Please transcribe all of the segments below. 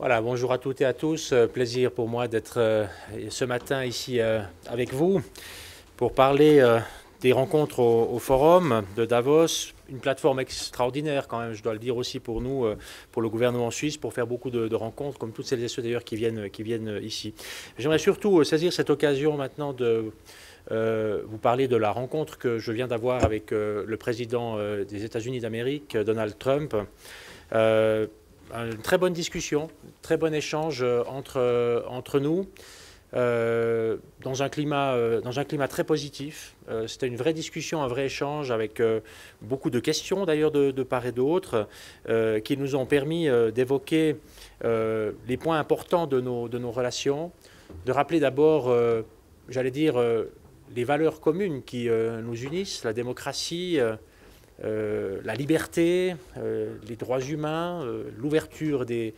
Voilà, bonjour à toutes et à tous. Euh, plaisir pour moi d'être euh, ce matin ici euh, avec vous pour parler des rencontres au, Forum de Davos. Une plateforme extraordinaire quand même, je dois le dire aussi pour nous, pour le gouvernement suisse, pour faire beaucoup de, rencontres, comme toutes celles et ceux d'ailleurs qui viennent, qui viennent ici. J'aimerais surtout saisir cette occasion maintenant de vous parler de la rencontre que je viens d'avoir avec le président des États-Unis d'Amérique, Donald Trump une très bonne discussion, très bon échange euh, entre, euh, entre nous. Euh, dans, un climat, dans un climat très positif. C'était une vraie discussion, un vrai échange avec beaucoup de questions d'ailleurs de, part et d'autre qui nous ont permis d'évoquer les points importants de nos, de nos relations, de rappeler d'abord, j'allais dire, les valeurs communes qui nous unissent, la démocratie, euh, la liberté, euh, les droits humains, euh, l'ouverture des,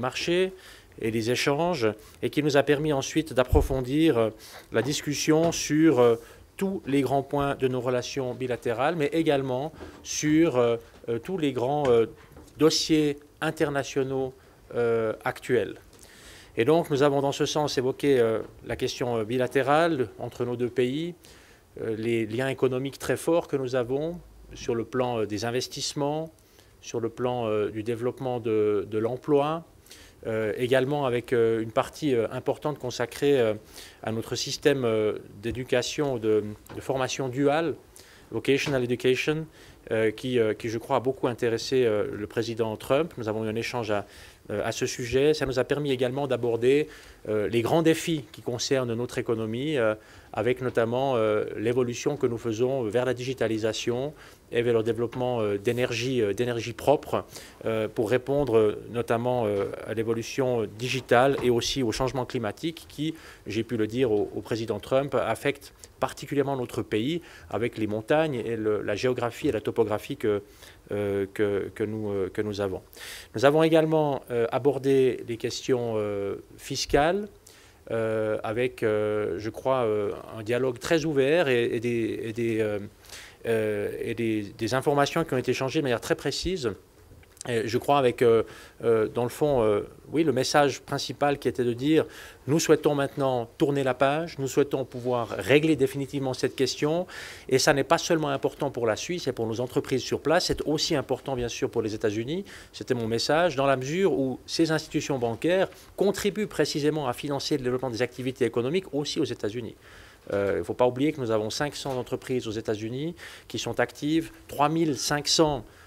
marchés et les échanges, et qui nous a permis ensuite d'approfondir la discussion sur tous les grands points de nos relations bilatérales, mais également sur tous les grands dossiers internationaux actuels. Et donc nous avons dans ce sens évoqué la question bilatérale entre nos deux pays, les liens économiques très forts que nous avons, sur le plan euh, des investissements, sur le plan euh, du développement de, l'emploi, euh, également avec une partie importante consacrée à notre système d'éducation, de, formation duale, vocational education, qui, qui, je crois, a beaucoup intéressé le président Trump. Nous avons eu un échange à, à ce sujet. Ça nous a permis également d'aborder les grands défis qui concernent notre économie, avec notamment l'évolution que nous faisons vers la digitalisation, et vers le développement euh, d'énergie, euh, propre euh, pour répondre notamment à l'évolution digitale et aussi au changement climatique qui, j'ai pu le dire au, président Trump, affecte particulièrement notre pays avec les montagnes et la géographie et la topographie que, que, nous, que nous avons. Nous avons également abordé les questions fiscales. avec, je crois, un dialogue très ouvert et, des, euh, et des, informations qui ont été échangées de manière très précise. Je crois avec, euh, euh, dans le fond, oui, le message principal qui était de dire, nous souhaitons maintenant tourner la page, nous souhaitons pouvoir régler définitivement cette question, et ça n'est pas seulement important pour la Suisse et pour nos entreprises sur place, c'est aussi important bien sûr pour les États-Unis, c'était mon message, dans la mesure où ces institutions bancaires contribuent précisément à financer le développement des activités économiques aussi aux États-Unis. Euh, il ne faut pas oublier que nous avons 500 entreprises aux États-Unis qui sont actives, 3500 euh,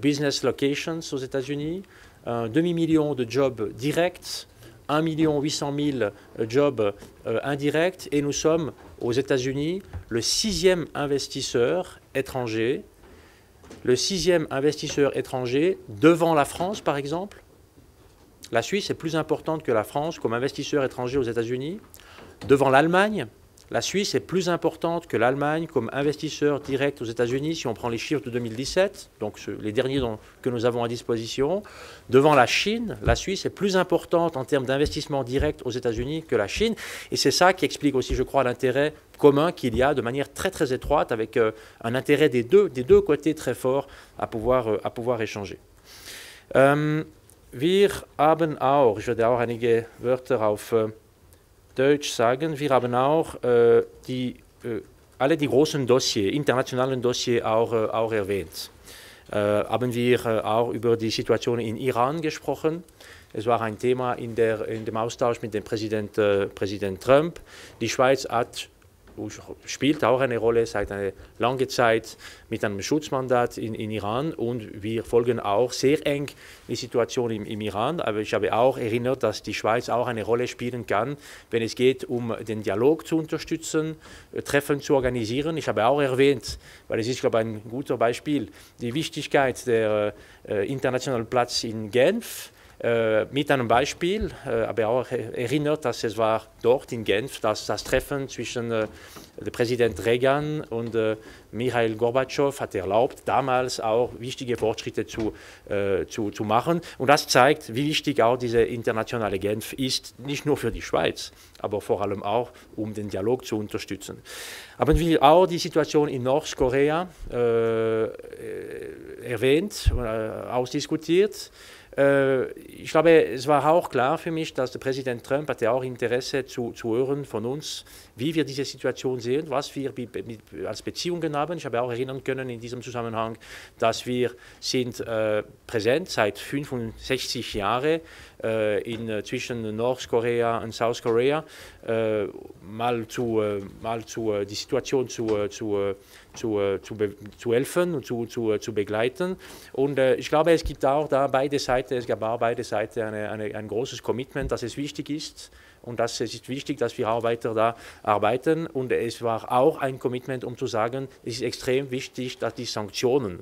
business locations aux États-Unis, un demi-million de jobs directs, 1 800 000 jobs euh, indirects, et nous sommes aux États-Unis le sixième investisseur étranger, le sixième investisseur étranger devant la France, par exemple. La Suisse est plus importante que la France comme investisseur étranger aux États-Unis, devant l'Allemagne, la Suisse est plus importante que l'Allemagne comme investisseur direct aux États-Unis si on prend les chiffres de 2017, donc les derniers que nous avons à disposition. Devant la Chine, la Suisse est plus importante en termes d'investissement direct aux États-Unis que la Chine. Et c'est ça qui explique aussi, je crois, l'intérêt commun qu'il y a de manière très très étroite avec euh, un intérêt des deux, des deux côtés très fort à pouvoir, euh, à pouvoir échanger. Euh, wir haben auch, auch einige Wörter auf Deutsch sagen, wir haben auch äh, die, äh, alle die großen Dossiers, internationalen Dossiers auch, äh, auch erwähnt. Äh, haben wir auch über die Situation in Iran gesprochen. Es war ein Thema in, der, in dem Austausch mit dem Präsident, Präsident Trump. Die Schweiz hat spielt auch eine Rolle seit einer langen Zeit mit einem Schutzmandat in, in, Iran und wir folgen auch sehr eng die Situation im, im, Iran. Aber ich habe auch erinnert, dass die Schweiz auch eine Rolle spielen kann, wenn es geht, um den Dialog zu unterstützen, äh, Treffen zu organisieren. Ich habe auch erwähnt, weil es ist, glaube ich, ein guter Beispiel, die Wichtigkeit der äh, internationalen Platz in Genf mit einem Beispiel, äh, aber auch erinnert, dass es war dort in Genf, dass das Treffen zwischen äh, Präsident Reagan und äh, Mikhail Gorbatschow hat erlaubt, damals auch wichtige Fortschritte zu, äh, zu, zu machen. Und das zeigt, wie wichtig auch diese internationale Genf ist, nicht nur für die Schweiz, aber vor allem auch, um den Dialog zu unterstützen. Haben wir auch die Situation in Nordkorea äh, erwähnt, ausdiskutiert. Äh, ich glaube, es war auch klar für mich, dass der Präsident Trump hatte auch Interesse zu, zu hören von uns, wie wir diese Situation sehen, was wir als Beziehungen haben. Ich habe auch erinnern können in diesem Zusammenhang, dass wir sind äh, präsent seit 65 Jahren in, äh, zwischen Nordkorea und Südkorea, äh, mal zu, äh, mal zu die Situation zu, zu zu, äh, zu, zu helfen und zu, zu, zu begleiten. Und äh, ich glaube, es gibt auch da beide Seiten, es gab auch beide Seiten eine, eine, ein großes Commitment, dass es wichtig ist und dass es ist wichtig, dass wir auch weiter da arbeiten. Und es war auch ein Commitment, um zu sagen, es ist extrem wichtig, dass die Sanktionen,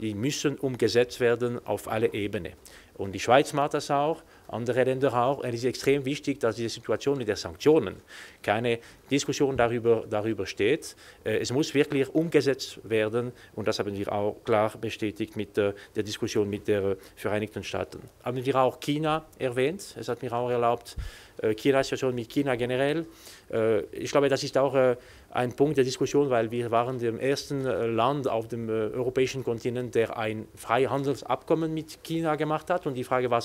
die müssen umgesetzt werden auf alle Ebenen. Und die Schweiz macht das auch andere Länder auch. Es ist extrem wichtig, dass diese Situation mit den Sanktionen keine Diskussion darüber, darüber steht. Äh, es muss wirklich umgesetzt werden und das haben wir auch klar bestätigt mit der, Diskussion mit den Vereinigten Staaten. Haben wir auch China erwähnt. Es hat mir auch erlaubt, äh, China-Situation mit China generell. Äh, ich glaube, das ist auch ein Punkt der Diskussion, weil wir waren das erste Land auf dem europäischen Kontinent, der ein Freihandelsabkommen mit China gemacht hat. Und die Frage war,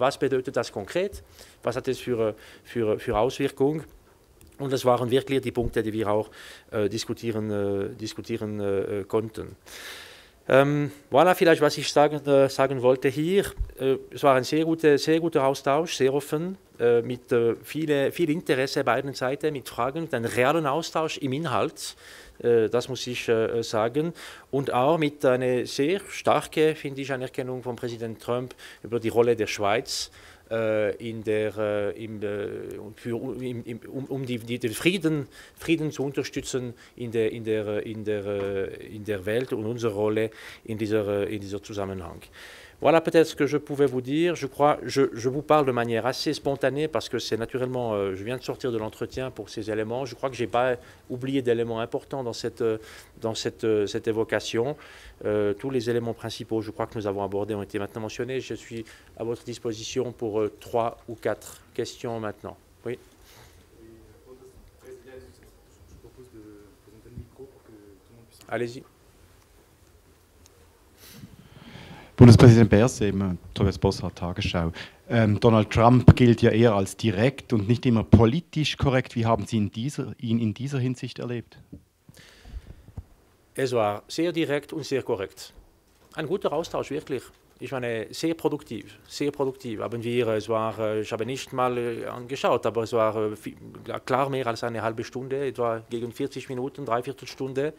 was bedeutet das konkret? Was hat es für, für, für Auswirkungen? Und das waren wirklich die Punkte, die wir auch äh, diskutieren, äh, diskutieren äh, konnten. Ähm, voilà, vielleicht, was ich sagen, äh, sagen wollte hier. Äh, es war ein sehr, gute, sehr guter Austausch, sehr offen, äh, mit viele, viel Interesse beiden Seiten, mit Fragen, mit einem realen Austausch im Inhalt. Das muss ich sagen. Und auch mit einer sehr starken, finde ich, Anerkennung von Präsident Trump über die Rolle der Schweiz äh, in der, äh, im, äh, für, im, im, um, um die, die, den Frieden, Frieden zu unterstützen in der, in, der, in, der, in der Welt und unsere Rolle in dieser, in dieser Zusammenhang. Voilà peut-être ce que je pouvais vous dire. Je crois, je, je vous parle de manière assez spontanée parce que c'est naturellement, euh, je viens de sortir de l'entretien pour ces éléments. Je crois que je n'ai pas oublié d'éléments importants dans cette, dans cette, euh, cette évocation. Euh, tous les éléments principaux, je crois que nous avons abordés, ont été maintenant mentionnés. Je suis à votre disposition pour euh, trois ou quatre questions maintenant. Oui. Allez-y. Bundespräsident Beers, eben Tobias Bossart, Tagesschau. Ähm, Donald Trump gilt ja eher als direkt und nicht immer politisch korrekt. Wie haben Sie in dieser, ihn in dieser Hinsicht erlebt? Es war sehr direkt und sehr korrekt. Ein guter Austausch, wirklich. Ich meine, sehr produktiv, sehr produktiv haben wir. Es war, äh, ich habe nicht mal äh, angeschaut, aber es war äh, klar mehr als eine halbe Stunde, etwa gegen 40 Minuten, dreiviertel Stunde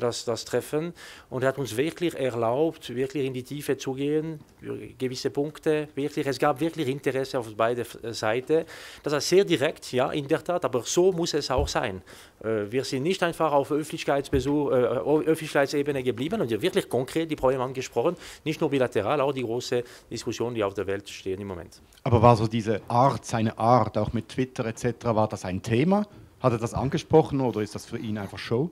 das, das Treffen und hat uns wirklich erlaubt, wirklich in die Tiefe zu gehen, gewisse Punkte, wirklich, es gab wirklich Interesse auf beide Seiten. Das war sehr direkt, ja, in der Tat, aber so muss es auch sein. Äh, wir sind nicht einfach auf Öffentlichkeitsbesuch, äh, Öffentlichkeitsebene geblieben und wir wirklich konkret die Probleme angesprochen, nicht nur bilateral, auch die große Diskussion, die auf der Welt stehen im Moment. Aber war so diese Art, seine Art, auch mit Twitter etc., war das ein Thema? Hat er das angesprochen oder ist das für ihn einfach Show?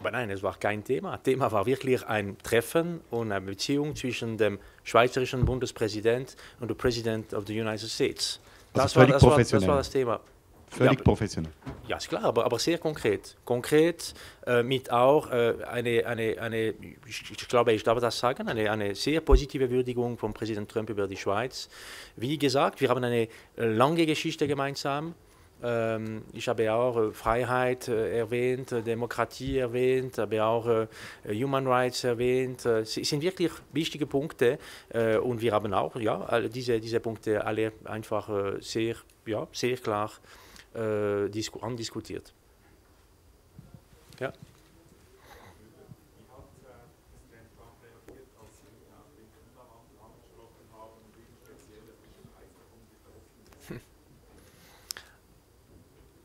Aber nein, es war kein Thema. Thema war wirklich ein Treffen und eine Beziehung zwischen dem schweizerischen Bundespräsident und dem President of the United States. Also das, war, das, war, das war das Thema. Völlig ja, professionell. Ja, ist klar, aber, aber sehr konkret. Konkret äh, mit auch äh, eine, eine, eine ich, ich, glaube, ich darf das sagen, eine, eine sehr positive Würdigung von Präsident Trump über die Schweiz. Wie gesagt, wir haben eine äh, lange Geschichte gemeinsam. Ähm, ich habe auch äh, Freiheit äh, erwähnt, äh, Demokratie erwähnt, habe auch Human Rights erwähnt. Es sind wirklich wichtige Punkte und wir haben auch ja, diese, diese Punkte alle einfach sehr, ja, sehr klar andiskutiert. Ja.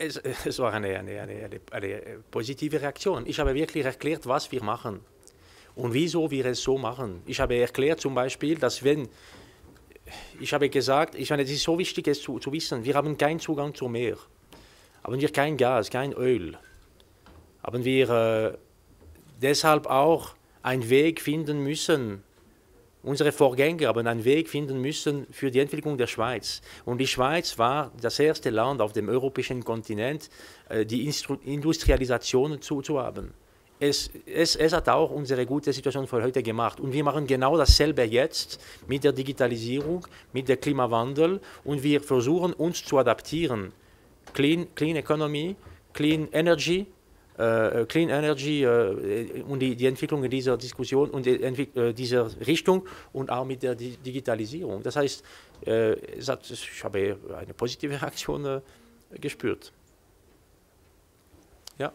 Es, es war eine, eine, eine, eine, positive Reaktion. Ich habe wirklich erklärt, was wir machen und wieso wir es so machen. Ich habe erklärt zum Beispiel, dass wenn, ich habe gesagt, ich meine, es ist so wichtig, es zu, zu wissen, wir haben keinen Zugang zum Meer, haben wir kein Gas, kein Öl, haben wir äh, deshalb auch einen Weg finden müssen, Unsere Vorgänger haben einen Weg finden müssen für die Entwicklung der Schweiz. Und die Schweiz war das erste Land auf dem europäischen Kontinent, äh, die Industrialisation zu, zu haben. es, es, es, hat auch unsere gute Situation für heute gemacht. Und wir machen genau dasselbe jetzt mit der Digitalisierung, mit dem Klimawandel und wir versuchen uns zu adaptieren. Clean, clean Economy, Clean Energy, Clean Energy äh, und die, die, Entwicklung in dieser Diskussion und die, äh, dieser Richtung und auch mit der Di Digitalisierung. Das heißt, äh, ich habe eine positive Reaktion äh, gespürt. Ja.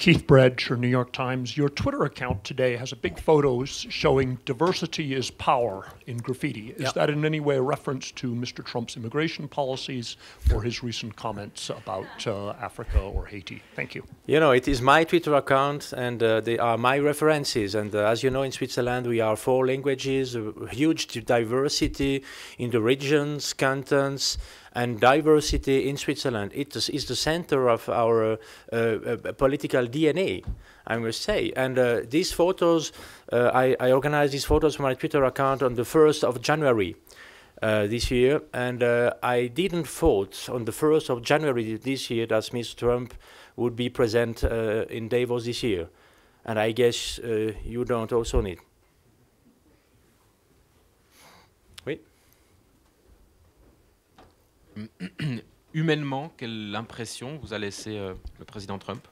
Keith Bredge, or New York Times, your Twitter account today has a big photos showing diversity is power in graffiti. Is that in any way a reference to Mr. Trump's immigration policies or his recent comments about uh, Africa or Haiti? Thank you. You know, it is my Twitter account and uh, they are my references. And uh, as you know, in Switzerland, we are four languages, huge diversity in the regions, cantons and diversity in Switzerland. It is, is the center of our uh, uh, political DNA, I must say. And uh, these photos, uh, I, I, organized these photos for my Twitter account on the 1st of January. Uh, this year, and uh, I didn't vote on the 1st of January this year that Mr. Trump would be present in Davos this year. And I guess you don't also need. Humainement, quelle impression vous a laissé euh, le président Trump?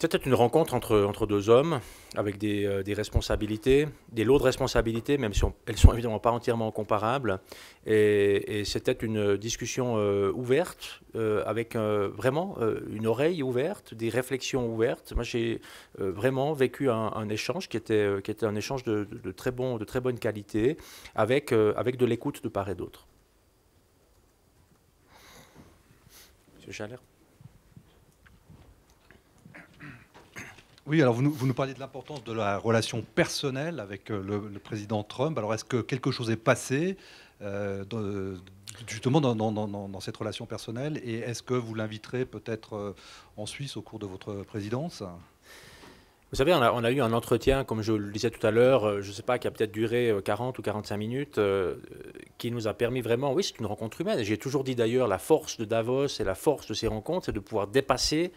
C'était une rencontre entre, entre deux hommes avec des, euh, des, responsabilités, des lourdes responsabilités, même si elles ne sont évidemment pas entièrement comparables. Et, c'était une discussion euh, ouverte, avec vraiment une oreille ouverte, des réflexions ouvertes. Moi, j'ai vraiment vécu un, échange qui était, qui était un échange de, de, très, bon, de très bonne qualité, avec, avec de l'écoute de part et d'autre. Oui, alors vous nous, parliez de l'importance de la relation personnelle avec euh, le, président Trump. Alors est-ce que quelque chose est passé euh, justement dans, cette relation personnelle? Et est-ce que vous l'inviterez peut-être euh, en Suisse au cours de votre présidence? Vous savez, on a, eu un entretien, comme je le disais tout à l'heure, euh, je ne sais pas, qui a peut-être duré 40 euh, ou 45 minutes, euh, qui nous a permis vraiment, oui, c'est une rencontre humaine. J'ai toujours dit d'ailleurs, la force de Davos et la force de ces rencontres, c'est de pouvoir dépasser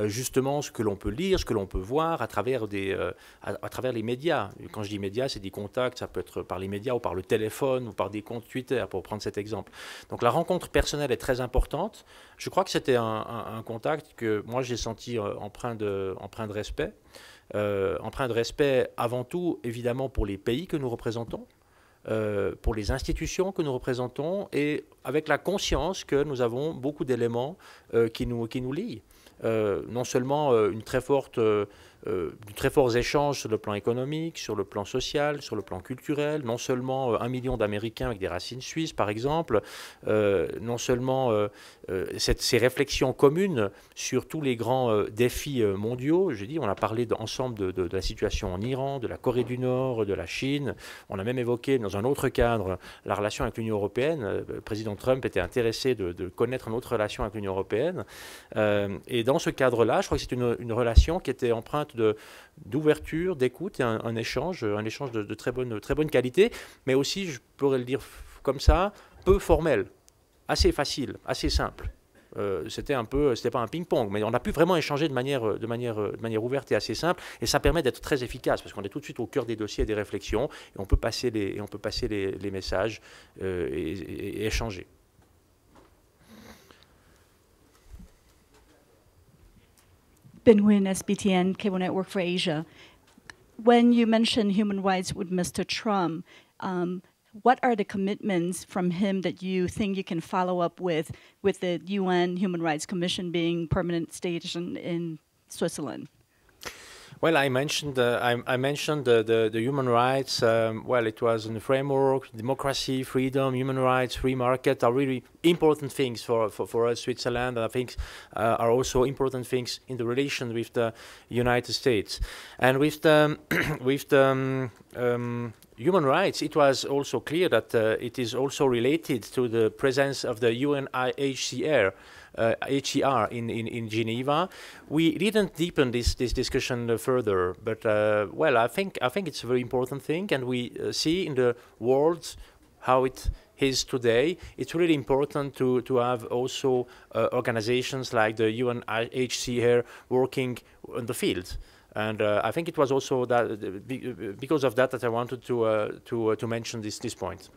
justement ce que l'on peut lire, ce que l'on peut voir à travers, des, à, travers les médias. quand je dis médias, c'est des contacts, ça peut être par les médias ou par le téléphone ou par des comptes Twitter, pour prendre cet exemple. Donc la rencontre personnelle est très importante. Je crois que c'était un, contact que moi j'ai senti empreint, de, empreint de respect. Euh, empreint de respect avant tout, évidemment, pour les pays que nous représentons, euh, pour les institutions que nous représentons, et avec la conscience que nous avons beaucoup d'éléments euh, qui, nous, qui nous lient. Non seulement une très forte euh, de très forts échanges sur le plan économique, sur le plan social, sur le plan culturel, non seulement euh, un million d'Américains avec des racines suisses, par exemple, euh, non seulement ces réflexions communes sur tous les grands défis mondiaux. J'ai dit, on a parlé ensemble de, la situation en Iran, de la Corée du Nord, de la Chine. On a même évoqué dans un autre cadre la relation avec l'Union européenne. Le président Trump était intéressé de, connaître notre relation avec l'Union européenne. Dans ce cadre-là, je crois que c'est une, relation qui était empreinte d'ouverture, d'écoute et un, échange, un échange de, très, bonne, très qualité, mais aussi, je pourrais le dire comme ça, peu formel, assez facile, assez simple. Euh, c'était un peu, c'était pas un ping-pong, mais on a pu vraiment échanger de manière, de manière, de manière ouverte et assez simple, et ça permet d'être très efficace parce qu'on est tout de suite au cœur des dossiers et des réflexions, et on peut passer les, on peut passer les, messages euh, et échanger. Ben Nguyen, SBTN, Cable Network for Asia. When you mentioned human rights with Mr. Trump, um, what are the commitments from him that you think you can follow up with, with the UN Human Rights Commission being permanent station in Switzerland? Well, I mentioned uh, I, I, mentioned the, the, the human rights. Um, well, it was in the framework, democracy, freedom, human rights, free market are really important things for, for, for us, Switzerland, and I think uh, are also important things in the relation with the United States. And with the, with the um, um, human rights, it was also clear that uh, it is also related to the presence of the UNHCR uh, HCR in, in, in Geneva. We didn't deepen this, this discussion further, but uh, well, I think, I think it's a very important thing, and we uh, see in the world how it is today, it's really important to, to have also uh, organizations like the UNHCR working in the field. And uh, I think it was also that because of that that I wanted to uh, to uh, to mention this this point.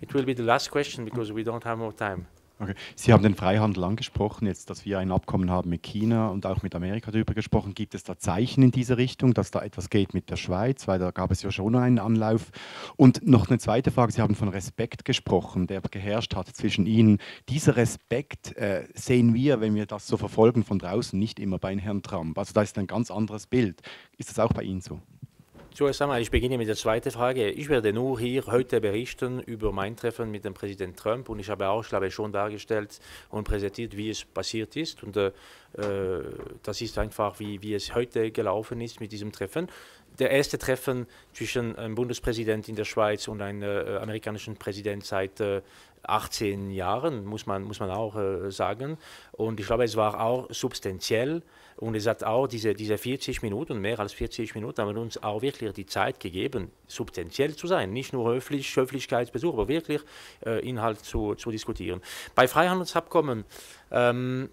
It will be the last question because we don't have more time. Okay. Sie haben den Freihandel angesprochen, jetzt, dass wir ein Abkommen haben mit China und auch mit Amerika darüber gesprochen. Gibt es da Zeichen in diese Richtung, dass da etwas geht mit der Schweiz? Weil da gab es ja schon einen Anlauf. Und noch eine zweite Frage. Sie haben von Respekt gesprochen, der geherrscht hat zwischen Ihnen. Dieser Respekt äh, sehen wir, wenn wir das so verfolgen von draußen, nicht immer bei Herrn Trump. Also da ist ein ganz anderes Bild. Ist das auch bei Ihnen so? Zuerst einmal, ich beginne mit der zweiten Frage. Ich werde nur hier heute berichten über mein Treffen mit dem Präsident Trump und ich habe auch, glaube ich, schon dargestellt und präsentiert, wie es passiert ist. Und äh, das ist einfach, wie, wie es heute gelaufen ist mit diesem Treffen. Der erste Treffen zwischen einem Bundespräsident in der Schweiz und einem äh, amerikanischen Präsident seit äh, 18 Jahren, muss man, muss man auch äh, sagen. Und ich glaube, es war auch substanziell. Und es hat auch diese, diese 40 Minuten, mehr als 40 Minuten, haben uns auch wirklich die Zeit gegeben, substanziell zu sein. Nicht nur Höflich, Höflichkeitsbesuch, aber wirklich äh, Inhalt zu, zu diskutieren. Bei Freihandelsabkommen, ähm,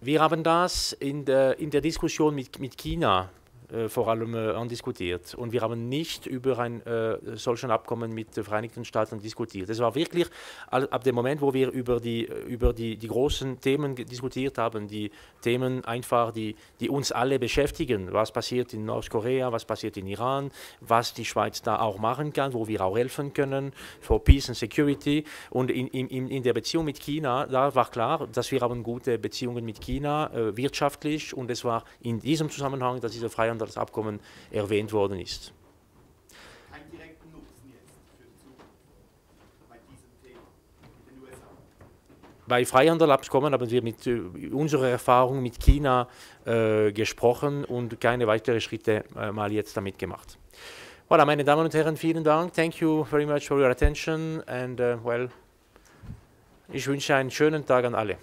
wir haben das in der, in der Diskussion mit, mit China äh, vor allem äh, andiskutiert. Und wir haben nicht über ein äh, solches Abkommen mit den Vereinigten Staaten diskutiert. Es war wirklich ab dem Moment, wo wir über die, über die, die großen Themen diskutiert haben, die Themen einfach, die, die uns alle beschäftigen. Was passiert in Nordkorea, was passiert in Iran, was die Schweiz da auch machen kann, wo wir auch helfen können für Peace and Security. Und in, in, in der Beziehung mit China, da war klar, dass wir haben gute Beziehungen mit China, äh, wirtschaftlich. Und es war in diesem Zusammenhang, dass diese Freihandelsabkommen erwähnt worden ist. Kein direkten Nutzen jetzt für die Zukunft bei diesem Thema mit den USA? Bei Freihandelsabkommen haben wir mit äh, unserer Erfahrung mit China äh, gesprochen und keine weiteren Schritte äh, mal jetzt damit gemacht. Voilà, meine Damen und Herren, vielen Dank. Thank you very much for your attention and uh, well, ich wünsche einen schönen Tag an alle.